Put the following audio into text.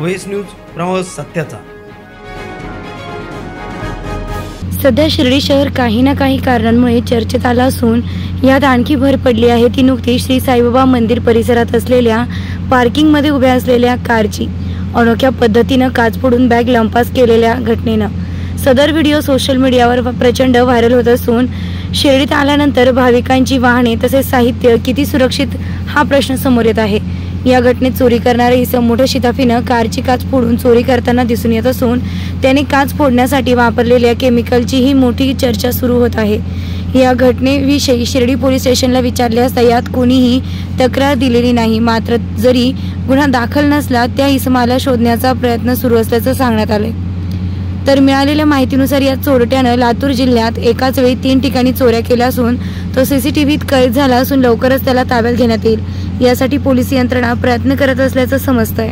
OS news प्रवास सत्याचा. सध्या शिर्डी शहर काही ना काही कारणांमुळे चर्चेत आलं असून यात आणखी भर पडली आहे ती नुकतीच श्री साईबाबा मंदिर परिसरात असलेल्या पार्किंगमध्ये उभ्या असलेल्या कारची. अनोख्या पद्धतीनं काच फोडून बॅग लंपास केलेल्या घटनेनं. सदर व्हिडिओ सोशल मीडियावर प्रचंड व्हायरल होत असून शिर्डीत आल्यानंतर भाविकांची वाहने तसेच साहित्य किती सुरक्षित हा प्रश्न समोर येत आहे. या घटनेत चोरी करणारे इसम मोठ्या शिताफीनं कारची काच फोडून चोरी करताना दिसून येत असून त्याने काच फोडण्यासाठी वापरलेल्या केमिकलचीही मोठी चर्चा सुरू होत आहे. या घटनेविषयी शिर्डी पोलीस स्टेशनला विचारले असता यात कोणीही तक्रार दिलेली नाही. मात्र जरी गुन्हा दाखल नसला त्या इसमाला शोधण्याचा प्रयत्न सुरू असल्याचं सांगण्यात आलंय. तर मिळालेल्या माहितीनुसार या चोरट्यानं लातूर जिल्ह्यात एकाच वेळी तीन ठिकाणी चोऱ्या केल्या असून तो सीसीटीव्हीत कैद झाला असून लवकरच त्याला ताब्यात घेण्यात येईल. यासाठी पोलीस यंत्रणा प्रयत्न करत असल्याचं समजतंय.